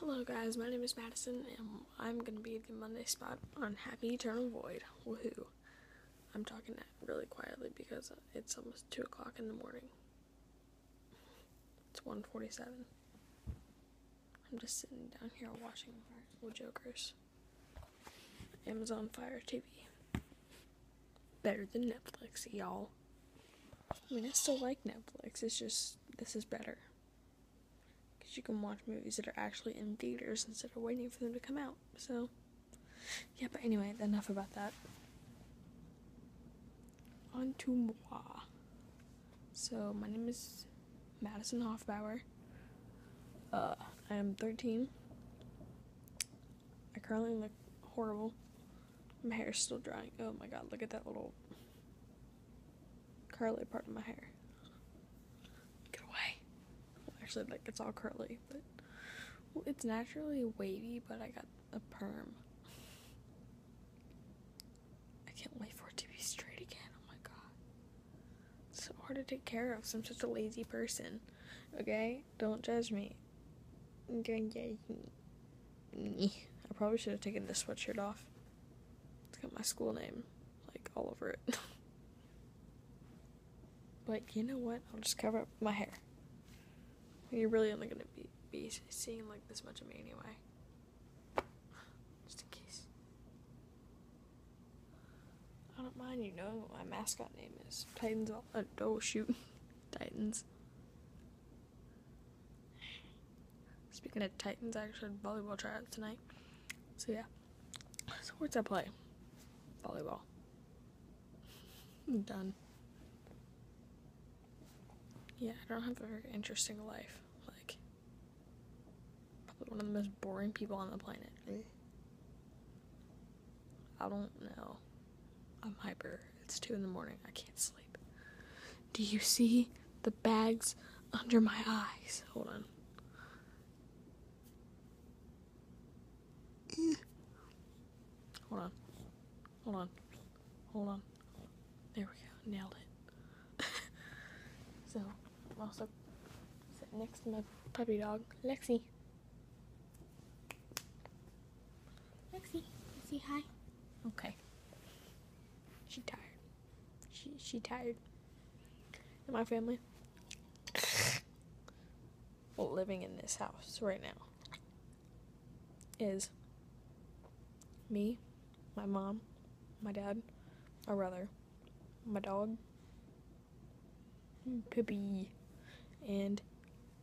Hello, guys. My name is Madison, and I'm gonna be the Monday spot on Happy Eternal Void. Woohoo! I'm talking really quietly because it's almost two o'clock in the morning. It's 1:47. I'm just sitting down here watching Impractical Jokers. Amazon Fire TV. Better than Netflix, y'all. I mean, I still like Netflix. It's just this is better you can watch movies that are actually in theaters instead of waiting for them to come out. So, yeah, but anyway, enough about that. On to moi. So, my name is Madison Hoffbauer. Uh, I am 13. I currently look horrible. My hair is still drying. Oh my god, look at that little curly part of my hair. Get away. Well, actually, like, it's all curly, but well, it's naturally wavy, but I got a perm. I can't wait for it to be straight again. Oh my god. It's so hard to take care of. So I'm such a lazy person. Okay? Don't judge me. Don't judge me. I probably should have taken this sweatshirt off. It's got my school name, like, all over it. but you know what? I'll just cover up my hair. You're really only gonna be, be seeing like this much of me anyway. Just in case. I don't mind you knowing what my mascot name is. Titans. Uh, oh shoot, Titans. Speaking of Titans, I actually had volleyball tryouts tonight. So yeah. Sports I play. Volleyball. I'm done. Yeah, I don't have a very interesting life. Like, probably one of the most boring people on the planet. I don't know. I'm hyper. It's 2 in the morning. I can't sleep. Do you see the bags under my eyes? Hold on. Hold on. Hold on. Hold on. There we go. Nailed it. I'm also sitting next to my puppy dog, Lexi. Lexi, say hi. Okay. She tired. She she tired. And my family. well, living in this house right now is me, my mom, my dad, my brother, my dog, Pippi, and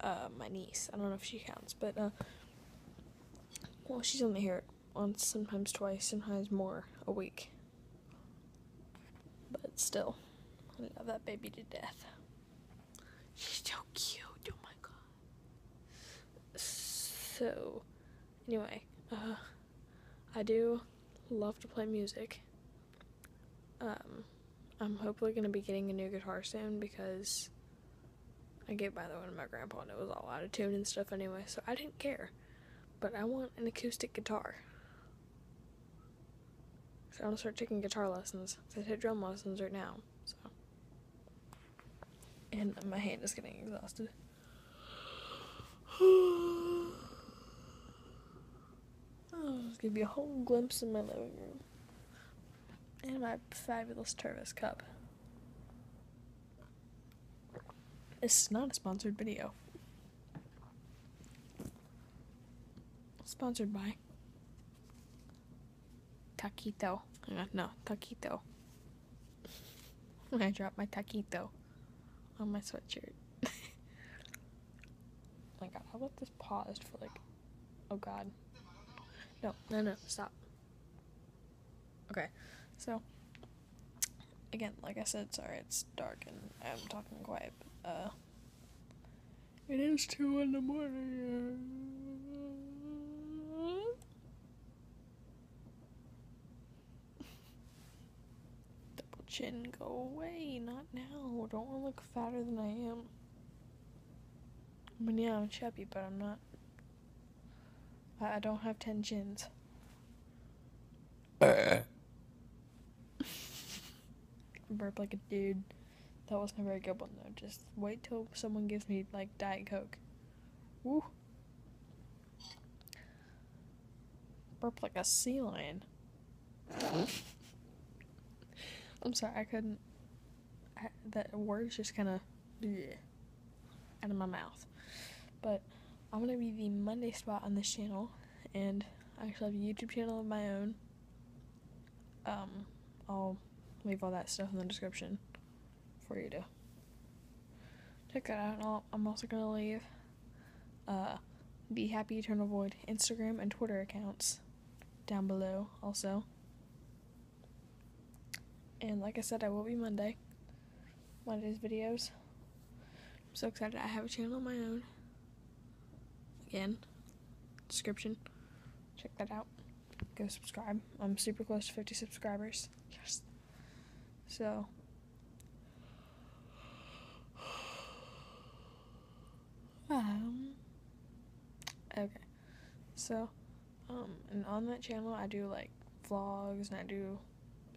uh, my niece. I don't know if she counts, but uh, well, she's only here once, sometimes twice, sometimes more a week. But still, I love that baby to death. She's so cute. Oh my god. So, anyway, uh, I do love to play music. Um, I'm hopefully to be getting a new guitar soon because I gave by the one to my grandpa and it was all out of tune and stuff anyway, so I didn't care. But I want an acoustic guitar. So I'm gonna start taking guitar lessons. I take drum lessons right now, so. And my hand is getting exhausted. Oh, I'll give you a whole glimpse of my living room. And my fabulous Tervis cup. This is not a sponsored video. Sponsored by Taquito. Uh, no, Taquito. I dropped my Taquito on my sweatshirt. oh my god, how about this paused for like. Oh god. No, no, no, stop. Okay, so. Again, like I said, sorry it's dark and I'm talking quiet, but, uh. It is 2 in the morning. Double chin, go away, not now. Don't want to look fatter than I am. I mean, yeah, I'm chubby, but I'm not. I, I don't have 10 chins. Burp like a dude. That wasn't a very good one though. Just wait till someone gives me like Diet Coke. Woo. burp like a sea lion. I'm sorry, I couldn't. I, that words just kind of out of my mouth. But I'm gonna be the Monday spot on this channel, and I actually have a YouTube channel of my own. Um, I'll leave all that stuff in the description for you to check that out. I'm also gonna leave uh, Be Happy Eternal Void Instagram and Twitter accounts down below also. And like I said, I will be Monday. Monday's videos. I'm so excited. I have a channel of my own. Again, description. Check that out. Go subscribe. I'm super close to 50 subscribers. Yes. So. Um. Okay. So, um, and on that channel, I do like vlogs and I do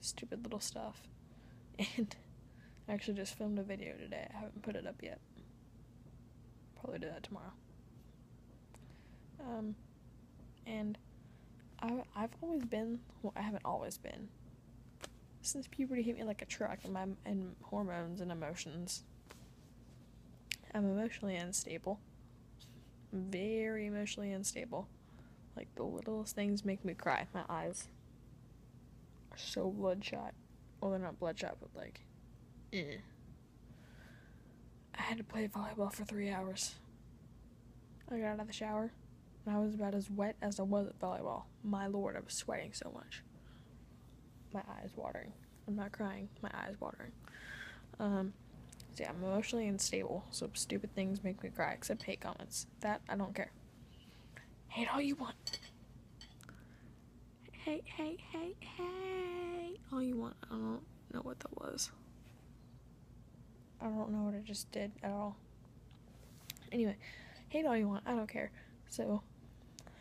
stupid little stuff. And I actually just filmed a video today. I haven't put it up yet. Probably do that tomorrow. Um, and I, I've always been, well, I haven't always been. Since puberty hit me like a truck and my and hormones and emotions. I'm emotionally unstable. Very emotionally unstable. Like the littlest things make me cry. My eyes are so bloodshot. Well, they're not bloodshot, but like, eh. I had to play volleyball for three hours. I got out of the shower, and I was about as wet as I was at volleyball. My lord, I was sweating so much. My eyes watering. I'm not crying. My eyes watering. Um, so yeah, I'm emotionally unstable, so stupid things make me cry, except hate comments. That, I don't care. Hate all you want. Hate, hate, hate, hate all you want. I don't know what that was. I don't know what I just did at all. Anyway, hate all you want. I don't care. So,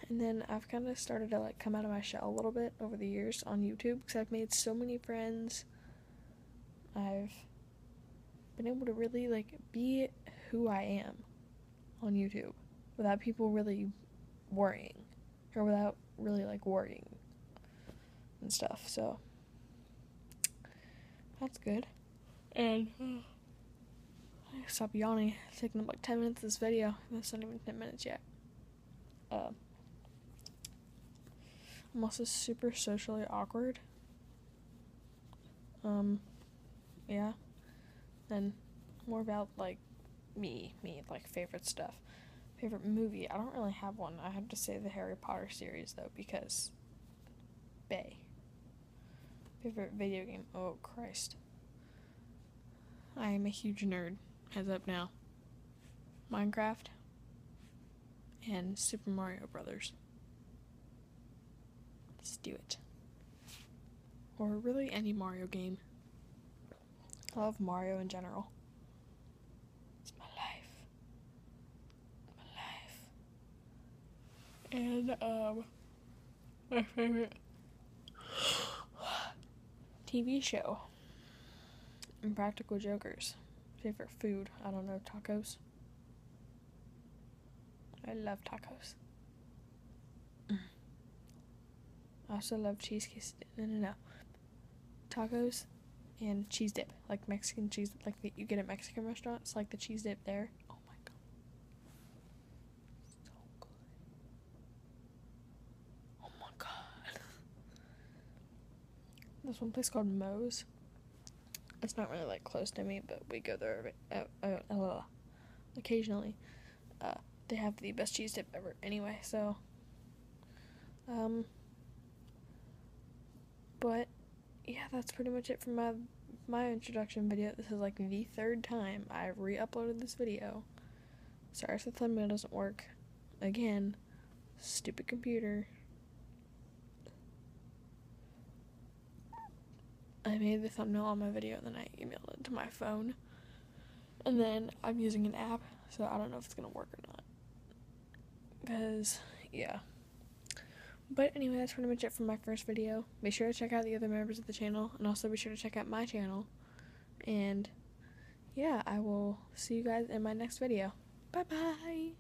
and then I've kind of started to like come out of my shell a little bit over the years on YouTube because I've made so many friends. I've been able to really like be who I am on YouTube without people really worrying or without really like worrying and stuff. So that's good. And stop yawning. It's taking up like 10 minutes of this video. That's not even 10 minutes yet. Uh, Also super socially awkward. Um, yeah. Then more about like me, me, like favorite stuff. Favorite movie? I don't really have one. I have to say the Harry Potter series though because Bay. Favorite video game? Oh Christ. I am a huge nerd. Heads up now. Minecraft and Super Mario Brothers. Do it. Or really any Mario game. I love Mario in general. It's my life. My life. And um my favorite TV show. Impractical Jokers. Favorite food? I don't know, tacos. I love tacos. Mm. I also love cheese No, no, no. Tacos and cheese dip, like Mexican cheese, like that you get at Mexican restaurants, like the cheese dip there. Oh my god, so good. Oh my god. There's one place called Moe's. It's not really like close to me, but we go there uh, uh, uh, occasionally. Uh, they have the best cheese dip ever, anyway. So, um, but yeah, that's pretty much it for my my introduction video. This is like the third time I've re-uploaded this video. Sorry if the thumbnail doesn't work. Again, stupid computer. I made the thumbnail on my video and then I emailed it to my phone. And then I'm using an app, so I don't know if it's gonna work or not. Because, yeah. But anyway, that's pretty much it for my first video. Be sure to check out the other members of the channel, and also be sure to check out my channel. And, yeah, I will see you guys in my next video. Bye bye!